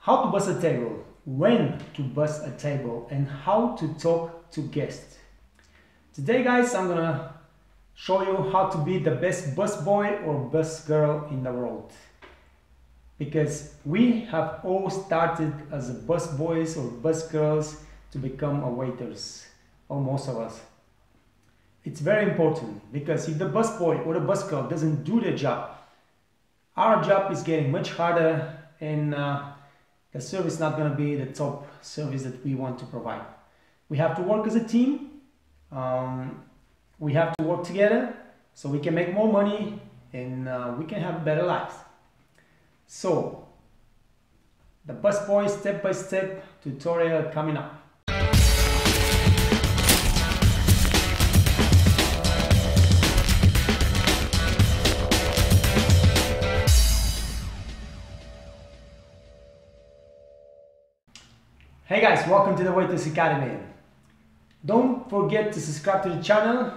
how to bust a table, when to bust a table, and how to talk to guests. Today guys, I'm gonna show you how to be the best bus boy or bus girl in the world. Because we have all started as bus boys or bus girls to become a waiters, or most of us. It's very important because if the bus boy or the bus girl doesn't do their job, our job is getting much harder and uh, the service is not going to be the top service that we want to provide. We have to work as a team. Um, we have to work together so we can make more money and uh, we can have better lives. So, the busboy step-by-step tutorial coming up. Hey guys, welcome to the Waiters Academy. Don't forget to subscribe to the channel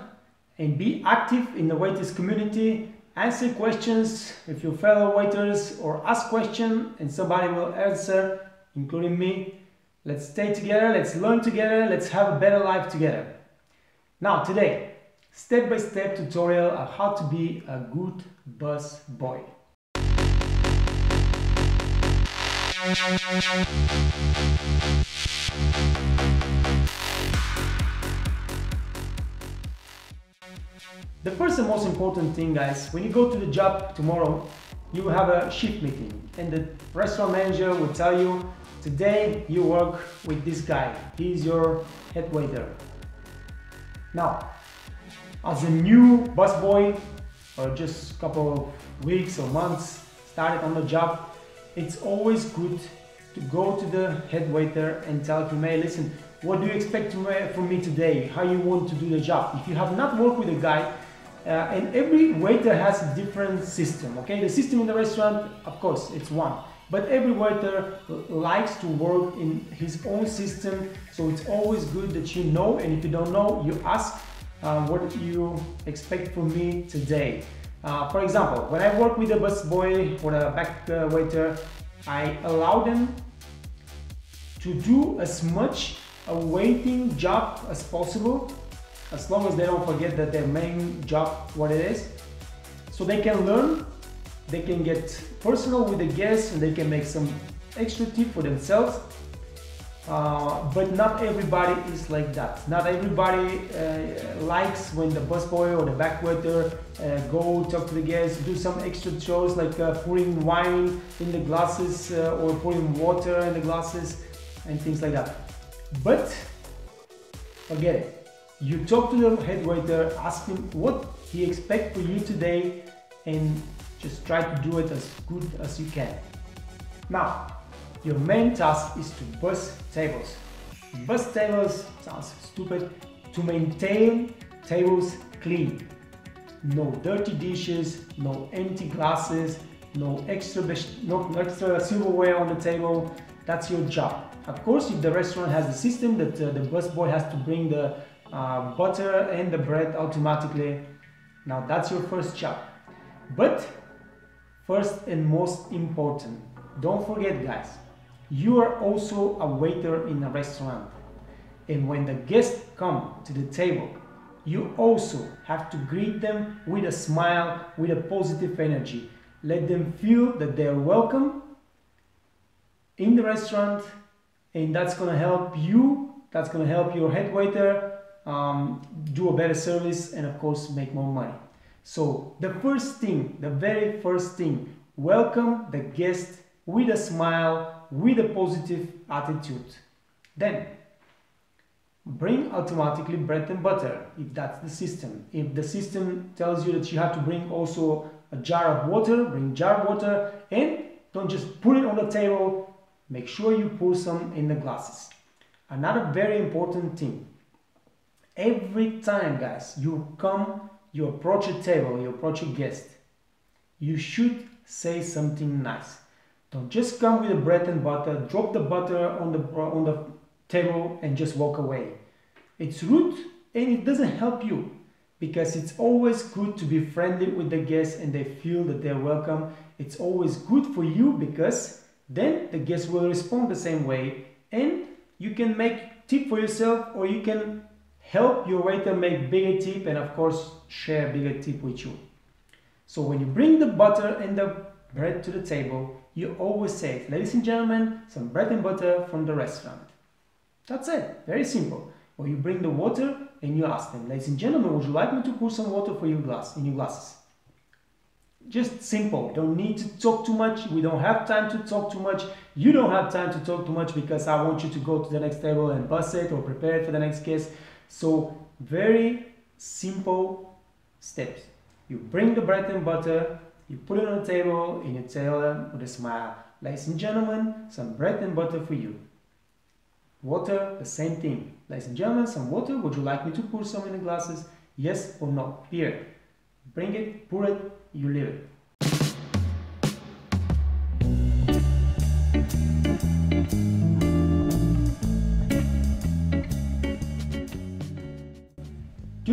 and be active in the waiters community. Answer questions with your fellow waiters or ask questions and somebody will answer, including me. Let's stay together, let's learn together, let's have a better life together. Now today, step-by-step -step tutorial of how to be a good bus boy. The first and most important thing guys, when you go to the job tomorrow, you have a shift meeting and the restaurant manager will tell you today you work with this guy, he's your head waiter. Now, as a new busboy or just a couple of weeks or months started on the job, it's always good to go to the head waiter and tell him, hey, listen, what do you expect from me today? How you want to do the job? If you have not worked with a guy, uh, and every waiter has a different system, okay? The system in the restaurant, of course, it's one. But every waiter likes to work in his own system, so it's always good that you know, and if you don't know, you ask uh, what you expect from me today. Uh, for example, when I work with a bus boy or a back uh, waiter, I allow them to do as much a waiting job as possible as long as they don't forget that their main job what it is so they can learn they can get personal with the guests and they can make some extra tip for themselves uh, but not everybody is like that. Not everybody uh, likes when the busboy or the backwaiter uh, go talk to the guests, do some extra chores like uh, pouring wine in the glasses uh, or pouring water in the glasses and things like that. But forget it. You talk to the head waiter, ask him what he expects for you today and just try to do it as good as you can. Now, your main task is to bus tables. Bus tables sounds stupid. To maintain tables clean. No dirty dishes, no empty glasses, no extra, no extra silverware on the table. That's your job. Of course, if the restaurant has a system that uh, the busboy has to bring the uh, butter and the bread automatically, now that's your first job. But first and most important, don't forget guys, you are also a waiter in a restaurant. And when the guests come to the table, you also have to greet them with a smile, with a positive energy. Let them feel that they're welcome in the restaurant and that's to help you, that's to help your head waiter um, do a better service and of course make more money. So the first thing, the very first thing, welcome the guest with a smile, with a positive attitude. Then, bring automatically bread and butter, if that's the system. If the system tells you that you have to bring also a jar of water, bring jar of water, and don't just put it on the table, make sure you pour some in the glasses. Another very important thing, every time guys, you come, you approach a table, you approach a guest, you should say something nice don't just come with the bread and butter, drop the butter on the, on the table and just walk away. It's rude and it doesn't help you because it's always good to be friendly with the guests and they feel that they're welcome. It's always good for you because then the guests will respond the same way and you can make tip for yourself or you can help your waiter make bigger tip and of course share bigger tip with you. So when you bring the butter and the bread to the table, you always say, ladies and gentlemen, some bread and butter from the restaurant. That's it, very simple. Or you bring the water and you ask them, ladies and gentlemen, would you like me to pour some water for your glass in your glasses? Just simple, don't need to talk too much. We don't have time to talk too much. You don't have time to talk too much because I want you to go to the next table and bus it or prepare it for the next guest. So very simple steps. You bring the bread and butter, you put it on the table, and you tell them with a smile, ladies and gentlemen, some bread and butter for you. Water, the same thing. Ladies and gentlemen, some water. Would you like me to pour some in the glasses? Yes or no? Here. Bring it, pour it, you leave it.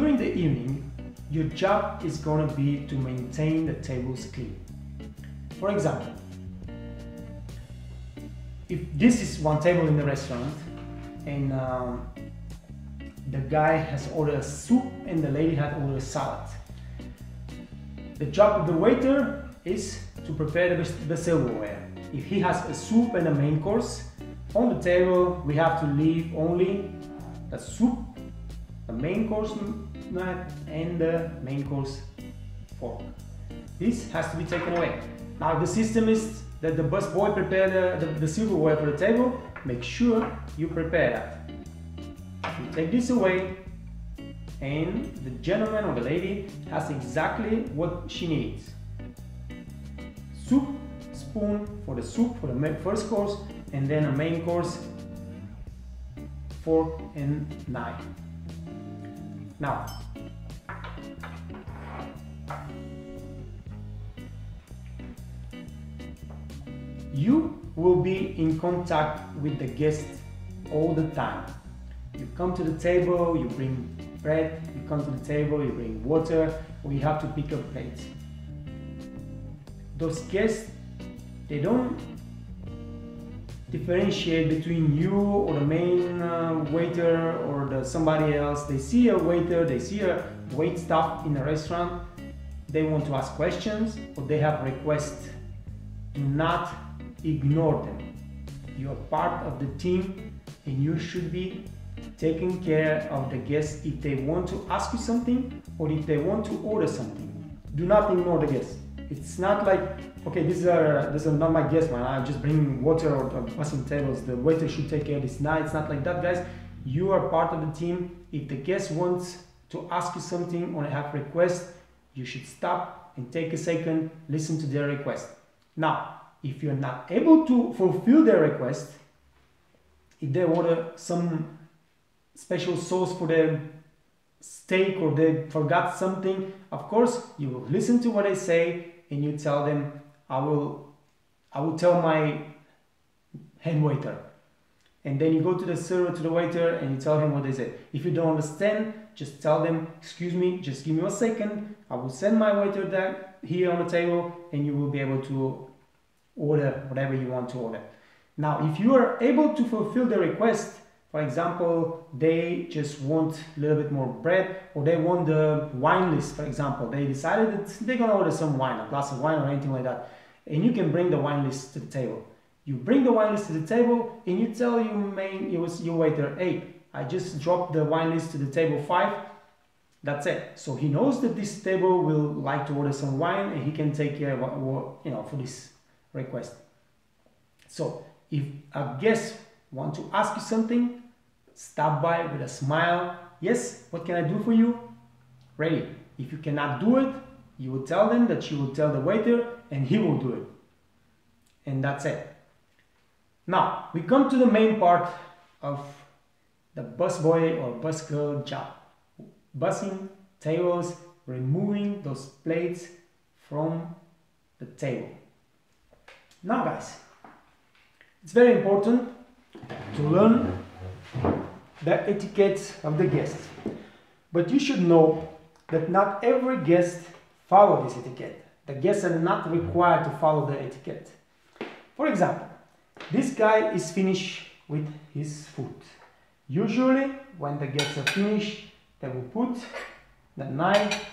During the evening, your job is going to be to maintain the tables clean. For example, if this is one table in the restaurant and um, the guy has ordered a soup and the lady had ordered a salad. The job of the waiter is to prepare the, the silverware. If he has a soup and a main course, on the table we have to leave only the soup, the main course knife and the main course fork. This has to be taken away. Now the system is that the bus boy prepare the, the, the silverware for the table, make sure you prepare that. You take this away and the gentleman or the lady has exactly what she needs. Soup, spoon for the soup for the first course and then a main course, fork and knife. Now, you will be in contact with the guest all the time. You come to the table, you bring bread, you come to the table, you bring water, or you have to pick up plates. Those guests, they don't differentiate between you or the main uh, waiter or the somebody else. They see a waiter, they see a wait staff in a restaurant, they want to ask questions or they have requests. Do not ignore them. You are part of the team and you should be taking care of the guests if they want to ask you something or if they want to order something. Do not ignore the guests. It's not like, okay, these are this is not my guest, man. I'm just bringing water or, passing tables. The waiter should take care of this. No, it's not like that, guys. You are part of the team. If the guest wants to ask you something or have request, you should stop and take a second, listen to their request. Now, if you're not able to fulfill their request, if they order some special sauce for their steak or they forgot something, of course you will listen to what they say and you tell them, I will, I will tell my head waiter. And then you go to the server, to the waiter, and you tell him what they say. If you don't understand, just tell them, excuse me, just give me a second. I will send my waiter that here on the table, and you will be able to order whatever you want to order. Now, if you are able to fulfill the request, for example, they just want a little bit more bread or they want the wine list, for example. They decided that they're gonna order some wine, a glass of wine or anything like that. And you can bring the wine list to the table. You bring the wine list to the table and you tell your main your, your waiter, hey, I just dropped the wine list to the table five. That's it. So he knows that this table will like to order some wine and he can take care of you know for this request. So if a guest want to ask you something, stop by with a smile. Yes, what can I do for you? Ready. If you cannot do it, you will tell them that you will tell the waiter and he will do it. And that's it. Now, we come to the main part of the busboy or busgirl job. Bussing tables, removing those plates from the table. Now guys, it's very important to learn the etiquette of the guest. But you should know that not every guest follow this etiquette. The guests are not required to follow the etiquette. For example, this guy is finished with his food. Usually, when the guests are finished, they will put the knife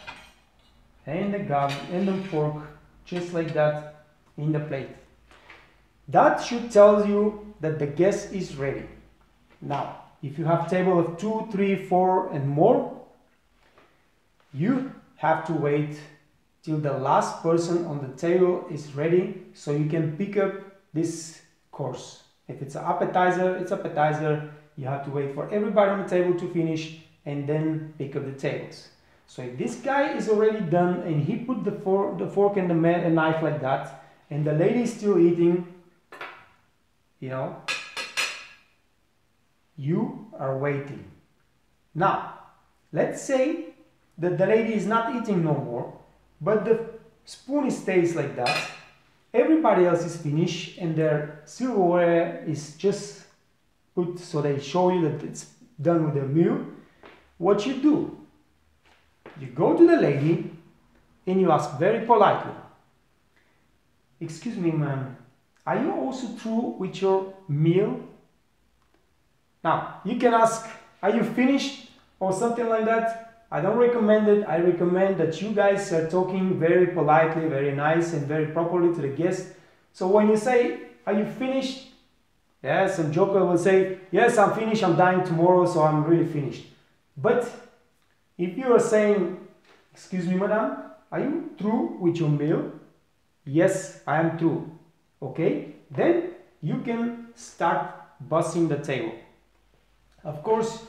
and the gum and the fork just like that in the plate. That should tell you that the guest is ready. Now, if you have table of two, three, four and more, you have to wait till the last person on the table is ready so you can pick up this course. If it's an appetizer, it's appetizer. You have to wait for everybody on the table to finish and then pick up the tables. So if this guy is already done and he put the, for the fork and the knife like that and the lady is still eating, you know, you are waiting. Now, let's say that the lady is not eating no more, but the spoon stays like that. Everybody else is finished and their silverware is just put so they show you that it's done with their meal. What you do? You go to the lady and you ask very politely, Excuse me, ma'am, are you also through with your meal? Now, you can ask, Are you finished? or something like that. I don't recommend it. I recommend that you guys are talking very politely, very nice, and very properly to the guest. So when you say, Are you finished? Yes, some joker will say, Yes, I'm finished. I'm dying tomorrow, so I'm really finished. But if you are saying, Excuse me, madam, are you through with your meal? Yes, I am through. Okay, then you can start bussing the table. Of course,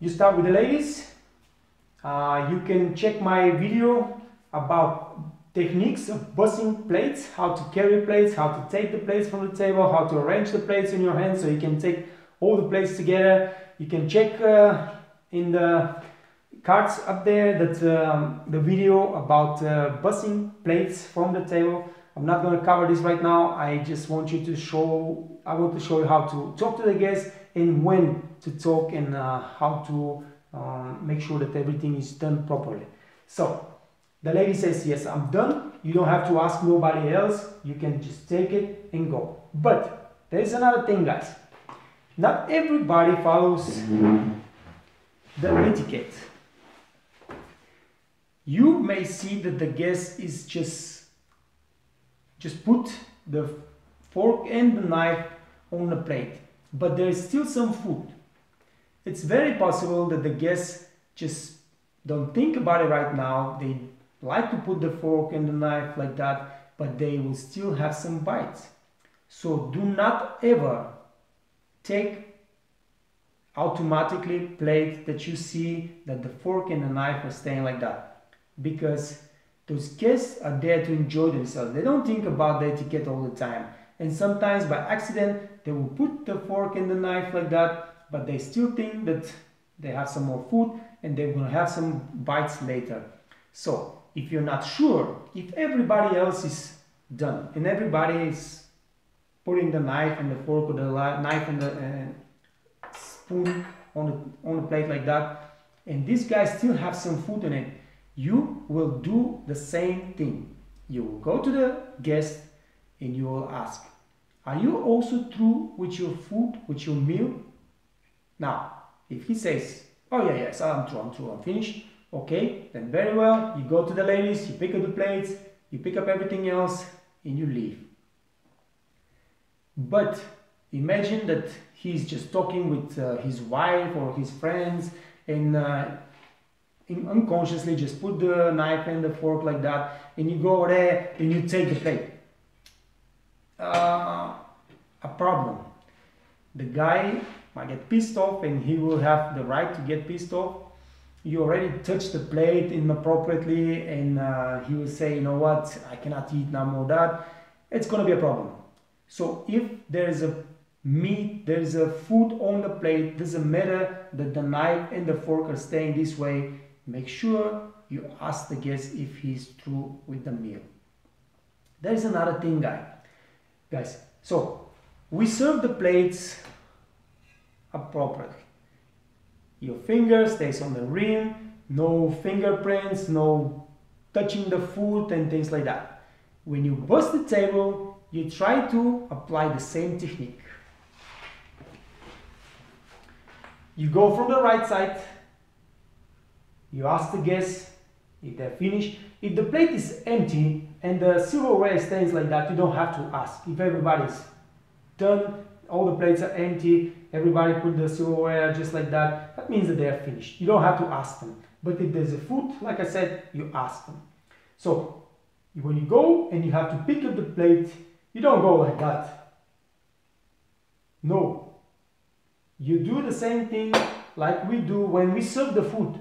you start with the ladies. Uh, you can check my video about techniques of bussing plates, how to carry plates, how to take the plates from the table, how to arrange the plates in your hand so you can take all the plates together. You can check uh, in the cards up there that um, the video about uh, bussing plates from the table. I'm not going to cover this right now. I just want you to show, I want to show you how to talk to the guests and when to talk and uh, how to um, make sure that everything is done properly. So the lady says, yes, I'm done. You don't have to ask nobody else. You can just take it and go. But there's another thing, guys. Not everybody follows the etiquette you may see that the guest is just just put the fork and the knife on the plate. But there is still some food. It's very possible that the guests just don't think about it right now. They like to put the fork and the knife like that but they will still have some bites. So do not ever take automatically plate that you see that the fork and the knife are staying like that. Because those guests are there to enjoy themselves. They don't think about the etiquette all the time. And sometimes by accident, they will put the fork and the knife like that, but they still think that they have some more food and they will have some bites later. So if you're not sure, if everybody else is done and everybody is putting the knife and the fork or the knife and the uh, spoon on the, on the plate like that, and these guys still have some food in it, you will do the same thing. You will go to the guest and you will ask, Are you also through with your food, with your meal? Now, if he says, Oh, yeah, yes, I'm through, I'm through, I'm finished, okay, then very well, you go to the ladies, you pick up the plates, you pick up everything else, and you leave. But imagine that he's just talking with uh, his wife or his friends and uh, unconsciously just put the knife and the fork like that and you go there and you take the plate. Uh, a problem. The guy might get pissed off and he will have the right to get pissed off. You already touched the plate inappropriately and uh, he will say, you know what, I cannot eat no more that. It's to be a problem. So if there is a meat, there is a food on the plate, doesn't matter that the knife and the fork are staying this way, Make sure you ask the guest if he's through with the meal. There is another thing, guy. guys. So we serve the plates appropriately. Your finger stays on the rim, no fingerprints, no touching the food and things like that. When you bust the table, you try to apply the same technique. You go from the right side, you ask the guests if they're finished. If the plate is empty and the silverware stays like that, you don't have to ask. If everybody's done, all the plates are empty, everybody put the silverware just like that, that means that they're finished. You don't have to ask them. But if there's a food, like I said, you ask them. So when you go and you have to pick up the plate, you don't go like that. No. You do the same thing like we do when we serve the food.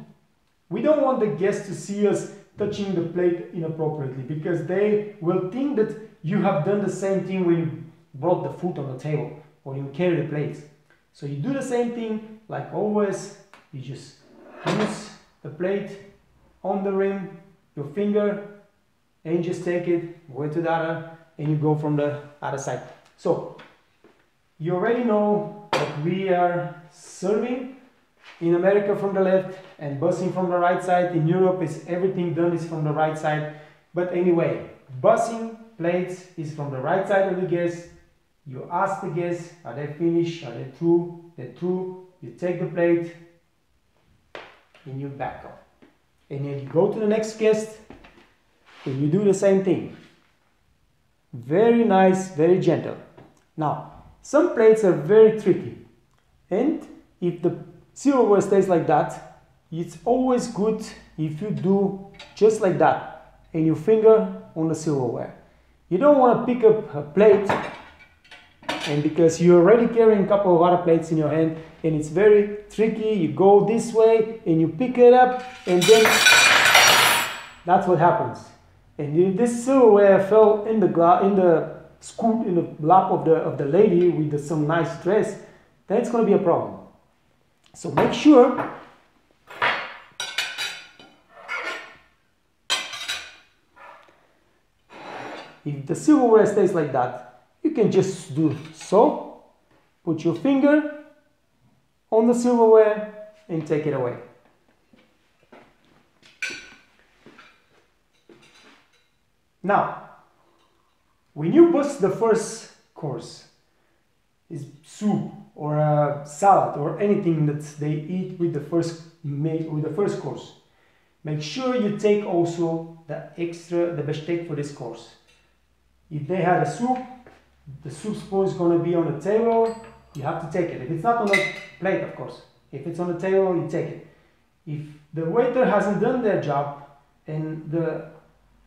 We don't want the guests to see us touching the plate inappropriately because they will think that you have done the same thing when you brought the food on the table or you carry the plates. So you do the same thing like always. You just use the plate on the rim, your finger, and just take it, go to the other, and you go from the other side. So you already know that we are serving in America from the left and busing from the right side. In Europe, is everything done is from the right side. But anyway, busing plates is from the right side of the guest. You ask the guest, are they finished? Are they through? They're through. You take the plate and you back up. And then you go to the next guest and you do the same thing. Very nice, very gentle. Now, some plates are very tricky. And if the silverware stays like that, it's always good if you do just like that and your finger on the silverware. You don't want to pick up a plate and because you're already carrying a couple of other plates in your hand and it's very tricky, you go this way and you pick it up and then that's what happens. And this silverware fell in the in the scoop in the lap of the of the lady with the, some nice dress, then it's going to be a problem. So make sure if the silverware stays like that, you can just do so, put your finger on the silverware and take it away. Now, when you bust the first course, is soup or a salad or anything that they eat with the first with the first course. Make sure you take also the extra the beshtek for this course. If they had a soup, the soup spoon is going to be on the table. You have to take it. If it's not on the plate, of course. If it's on the table, you take it. If the waiter hasn't done their job and the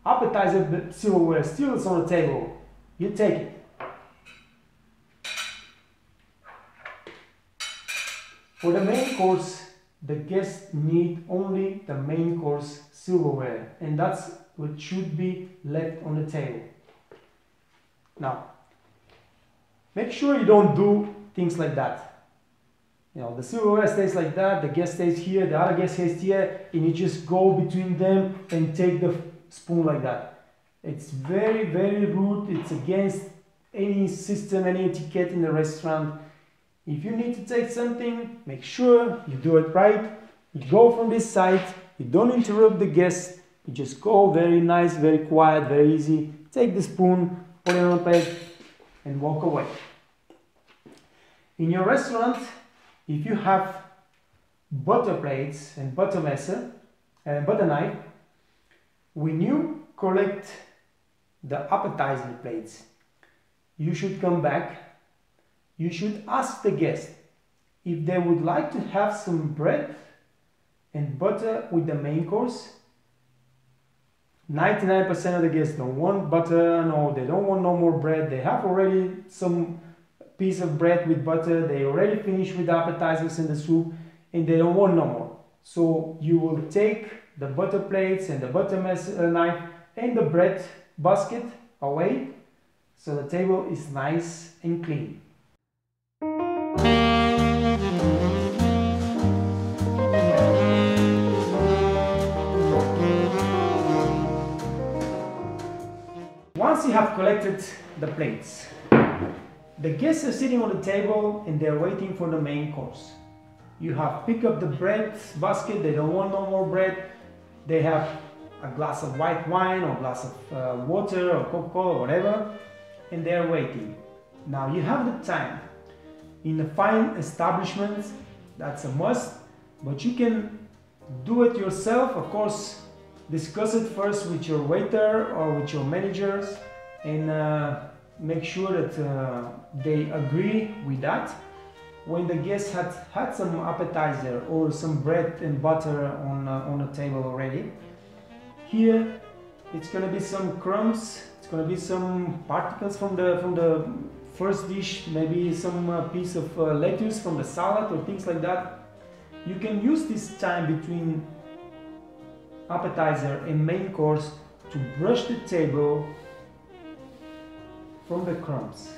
appetizer silverware still is on the table, you take it. For the main course, the guests need only the main course silverware and that's what should be left on the table. Now, make sure you don't do things like that. You know, the silverware stays like that, the guest stays here, the other guest stays here, and you just go between them and take the spoon like that. It's very, very rude. It's against any system, any etiquette in the restaurant. If you need to take something, make sure you do it right. You go from this side, you don't interrupt the guest, you just go very nice, very quiet, very easy. Take the spoon, put it on a plate, and walk away. In your restaurant, if you have butter plates and butter messer and butter knife, when you collect the appetizer plates, you should come back. You should ask the guest if they would like to have some bread and butter with the main course. 99% of the guests don't want butter, no, they don't want no more bread. They have already some piece of bread with butter. They already finished with the appetizers and the soup and they don't want no more. So you will take the butter plates and the butter uh, knife and the bread basket away so the table is nice and clean. Have collected the plates, the guests are sitting on the table and they're waiting for the main course. You have picked up the bread basket, they don't want no more bread. They have a glass of white wine or a glass of uh, water or Coca-Cola or whatever. and they're waiting. Now you have the time. In a fine establishment, that's a must, but you can do it yourself. Of course, discuss it first with your waiter or with your managers and uh, make sure that uh, they agree with that. When the guests had had some appetizer or some bread and butter on, uh, on the table already, here it's gonna be some crumbs, it's gonna be some particles from the, from the first dish, maybe some uh, piece of uh, lettuce from the salad or things like that. You can use this time between appetizer and main course to brush the table from the crumbs.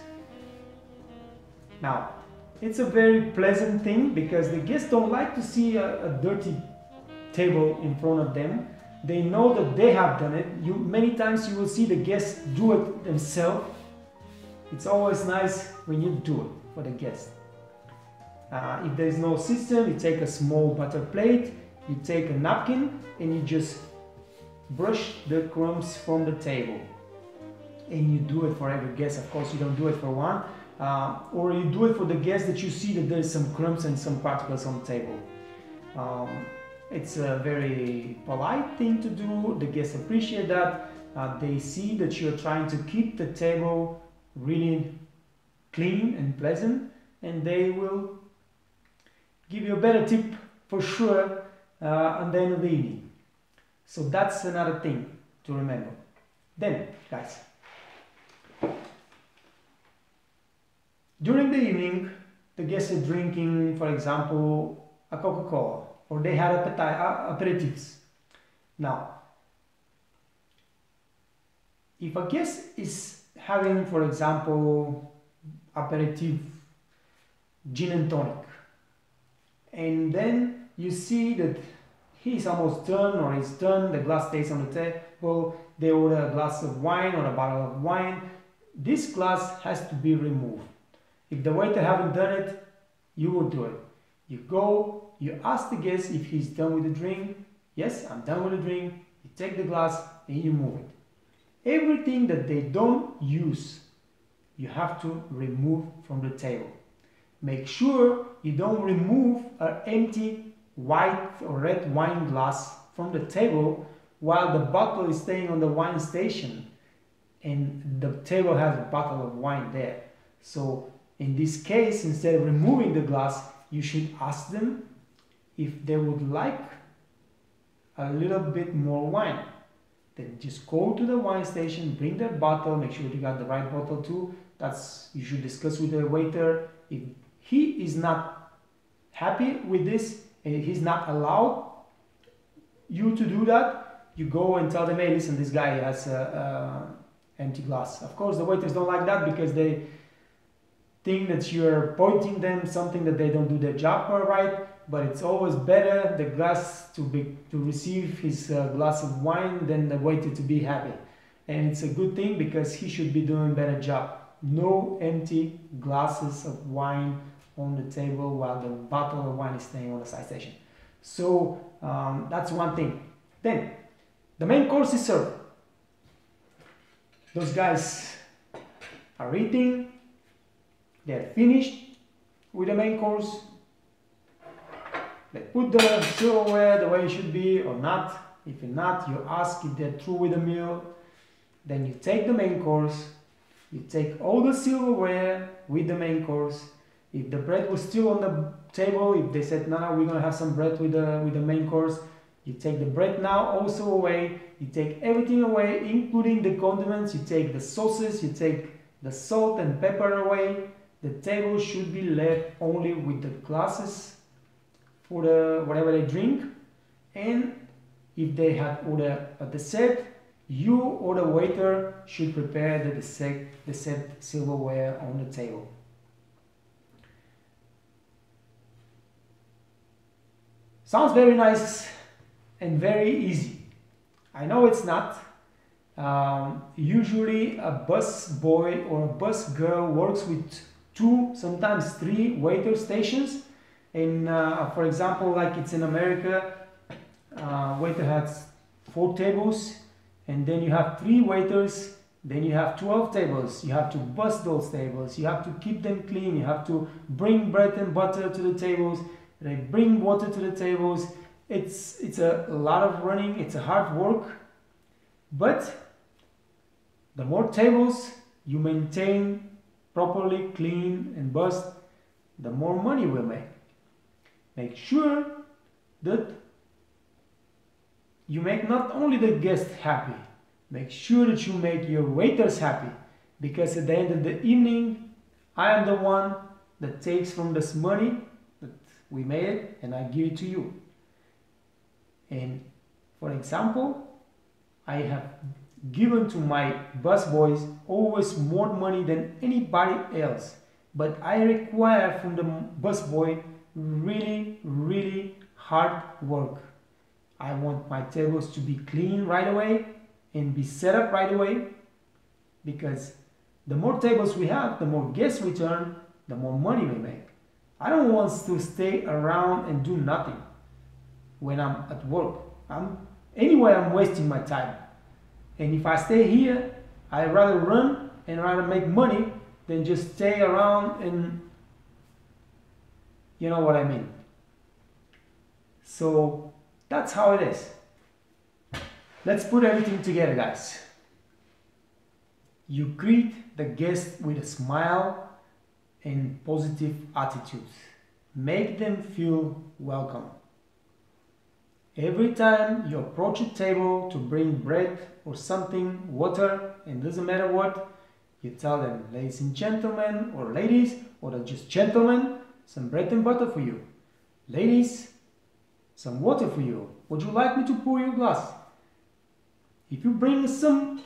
Now, it's a very pleasant thing because the guests don't like to see a, a dirty table in front of them. They know that they have done it. You many times you will see the guests do it themselves. It's always nice when you do it for the guest. Uh, if there is no system, you take a small butter plate, you take a napkin and you just brush the crumbs from the table and you do it for every guest. Of course you don't do it for one uh, or you do it for the guest that you see that there's some crumbs and some particles on the table. Um, it's a very polite thing to do. The guests appreciate that. Uh, they see that you're trying to keep the table really clean and pleasant and they will give you a better tip for sure uh, and then the evening. So that's another thing to remember. Then, guys, during the evening, the guests are drinking, for example, a Coca-Cola, or they had uh, aperitifs. Now, if a guest is having, for example, aperitif gin and tonic, and then you see that he's almost done or he's done, the glass stays on the table, they order a glass of wine or a bottle of wine. This glass has to be removed. If the waiter haven't done it, you will do it. You go, you ask the guest if he's done with the drink. Yes, I'm done with the drink. You take the glass and you move it. Everything that they don't use, you have to remove from the table. Make sure you don't remove an empty white or red wine glass from the table while the bottle is staying on the wine station and the table has a bottle of wine there. So in this case, instead of removing the glass, you should ask them if they would like a little bit more wine. Then just go to the wine station, bring their bottle, make sure you got the right bottle too. That's you should discuss with the waiter if he is not happy with this and he's not allowed you to do that, you go and tell them, hey, listen, this guy has a, a empty glass. Of course, the waiters don't like that because they think that you're pointing them something that they don't do their job right. But it's always better the glass to be to receive his uh, glass of wine than the waiter to be happy. And it's a good thing because he should be doing better job. No empty glasses of wine on the table while the bottle of wine is staying on the side station. So um, that's one thing. Then the main course is served. Those guys are eating, they're finished with the main course. They put the silverware the way it should be or not. If not, you ask if they're through with the meal. Then you take the main course, you take all the silverware with the main course, if the bread was still on the table, if they said, no, no, we're going to have some bread with the, with the main course, you take the bread now also away. You take everything away, including the condiments. You take the sauces, you take the salt and pepper away. The table should be left only with the glasses for the whatever they drink. And if they had ordered a dessert, you or the waiter should prepare the dessert, dessert silverware on the table. Sounds very nice and very easy. I know it's not. Um, usually a bus boy or a bus girl works with two, sometimes three waiter stations. And uh, for example, like it's in America, uh, waiter has four tables and then you have three waiters then you have 12 tables. You have to bust those tables. You have to keep them clean. You have to bring bread and butter to the tables. They bring water to the tables. It's, it's a lot of running. It's a hard work. But the more tables you maintain properly clean and bust, the more money we make. Make sure that you make not only the guests happy, make sure that you make your waiters happy because at the end of the evening, I am the one that takes from this money that we made and I give it to you. And for example, I have given to my busboys always more money than anybody else. But I require from the busboy really, really hard work. I want my tables to be clean right away and be set up right away because the more tables we have, the more guests we turn, the more money we make. I don't want to stay around and do nothing when I'm at work. I'm anyway I'm wasting my time. And if I stay here, I'd rather run and rather make money than just stay around and you know what I mean. So that's how it is. Let's put everything together, guys. You greet the guest with a smile and positive attitude. Make them feel welcome. Every time you approach a table to bring bread or something, water, and doesn't matter what, you tell them, ladies and gentlemen, or ladies, or just gentlemen, some bread and butter for you. Ladies, some water for you. Would you like me to pour you a glass? If you bring some,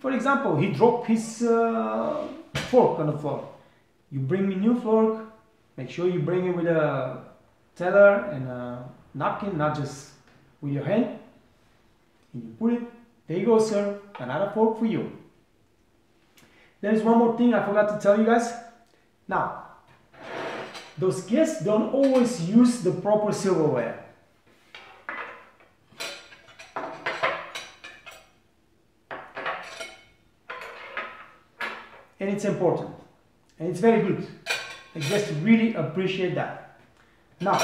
for example, he dropped his uh, fork on the floor. You bring me new fork, make sure you bring it with a teller and a napkin, not just with your hand. And you put it, there you go sir, another fork for you. There's one more thing I forgot to tell you guys. Now, those guests don't always use the proper silverware. And it's important. And it's very good. The guests really appreciate that. Now,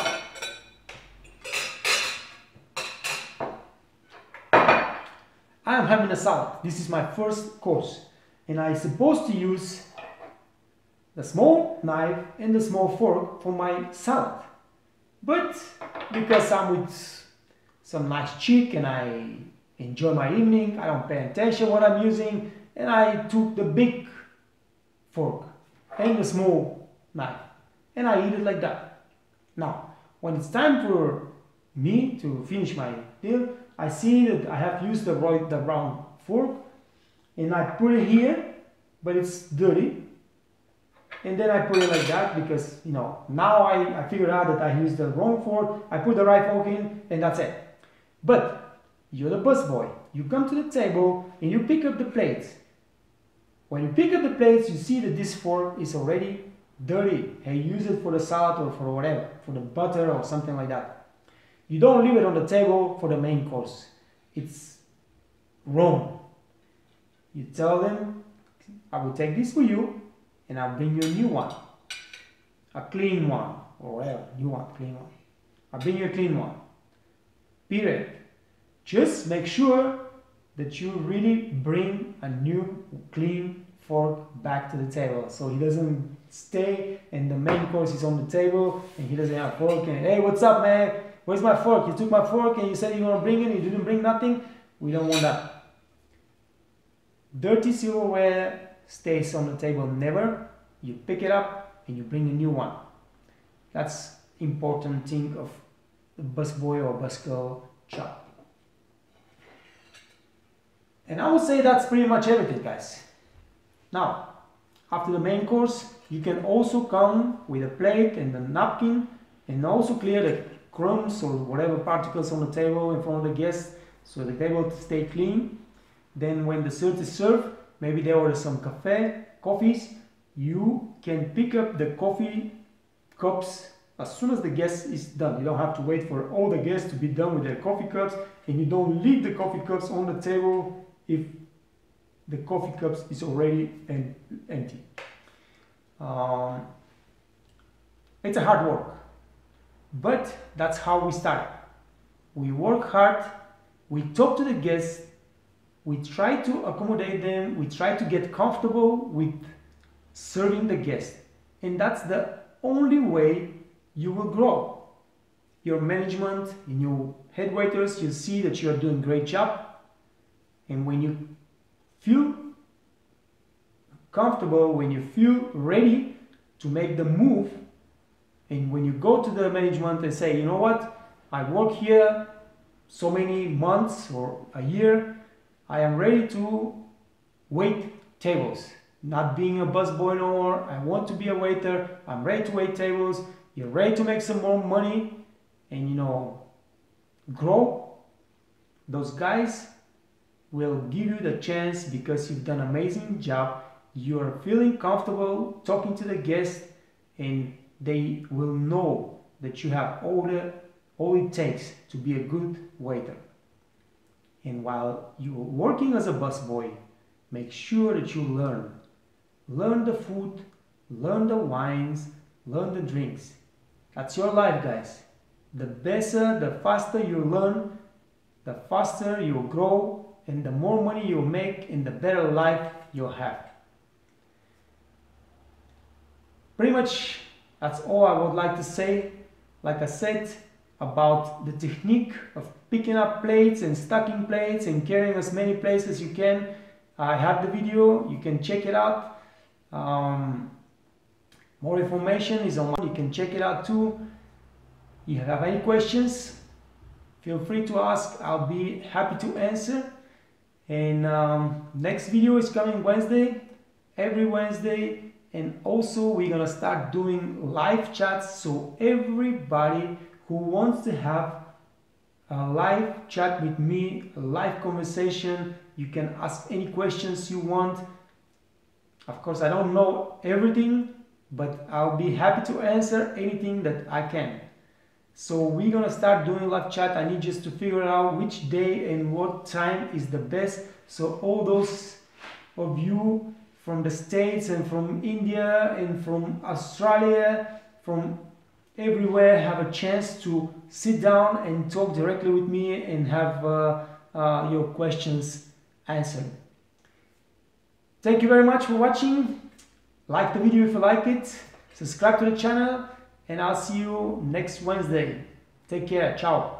I am having a salad. This is my first course. And I'm supposed to use the small knife and the small fork for my salad. But because I'm with some nice chick and I enjoy my evening, I don't pay attention what I'm using, and I took the big fork and the small knife and I eat it like that. Now, when it's time for me to finish my deal, I see that I have used the right, the fork and I put it here, but it's dirty. And then I put it like that because, you know, now I, I figured out that I used the wrong fork. I put the right fork in and that's it. But you're the busboy. You come to the table and you pick up the plates. When you pick up the plates, you see that this fork is already dirty and use it for the salad or for whatever, for the butter or something like that. You don't leave it on the table for the main course. It's wrong. You tell them, I will take this for you and I'll bring you a new one. A clean one or whatever you want, clean one. I'll bring you a clean one. Period. Just make sure that you really bring a new clean fork back to the table so he doesn't stay and the main course is on the table and he doesn't have a fork and hey what's up man Where's my fork? You took my fork and you said you're going to bring it. You didn't bring nothing. We don't want that. Dirty silverware stays on the table never. You pick it up and you bring a new one. That's important thing of the busboy or busgirl job. And I would say that's pretty much everything, guys. Now, after the main course, you can also come with a plate and a napkin and also clear the crumbs or whatever particles on the table in front of the guests so the table to stay clean. Then when the dessert is served, maybe they order some cafe, coffees, you can pick up the coffee cups as soon as the guest is done. You don't have to wait for all the guests to be done with their coffee cups and you don't leave the coffee cups on the table if the coffee cups is already empty. Um, it's a hard work, but that's how we start. We work hard, we talk to the guests, we try to accommodate them, we try to get comfortable with serving the guest. And that's the only way you will grow. Your management your head waiters, you see that you are doing great job. And when you feel comfortable, when you feel ready to make the move, and when you go to the management and say, you know what, I work here so many months or a year, I am ready to wait tables. Not being a busboy no more, I want to be a waiter, I'm ready to wait tables, you're ready to make some more money and you know grow. Those guys will give you the chance because you've done an amazing job. You're feeling comfortable talking to the guests and they will know that you have all the all it takes to be a good waiter. And while you're working as a busboy, make sure that you learn. Learn the food, learn the wines, learn the drinks. That's your life, guys. The better, the faster you learn, the faster you grow, and the more money you make, and the better life you'll have. Pretty much that's all I would like to say. Like I said, about the technique of picking up plates and stacking plates and carrying as many plates as you can. I have the video, you can check it out. Um, more information is online, you can check it out too. If you have any questions, feel free to ask, I'll be happy to answer. And um, next video is coming Wednesday, every Wednesday. And also we're gonna start doing live chats so everybody who wants to have a live chat with me, a live conversation, you can ask any questions you want. Of course, I don't know everything, but I'll be happy to answer anything that I can. So we're gonna start doing live chat. I need just to figure out which day and what time is the best. So all those of you from the States and from India and from Australia, from everywhere have a chance to sit down and talk directly with me and have uh, uh, your questions answered. Thank you very much for watching. Like the video if you like it. Subscribe to the channel and I'll see you next Wednesday. Take care. Ciao.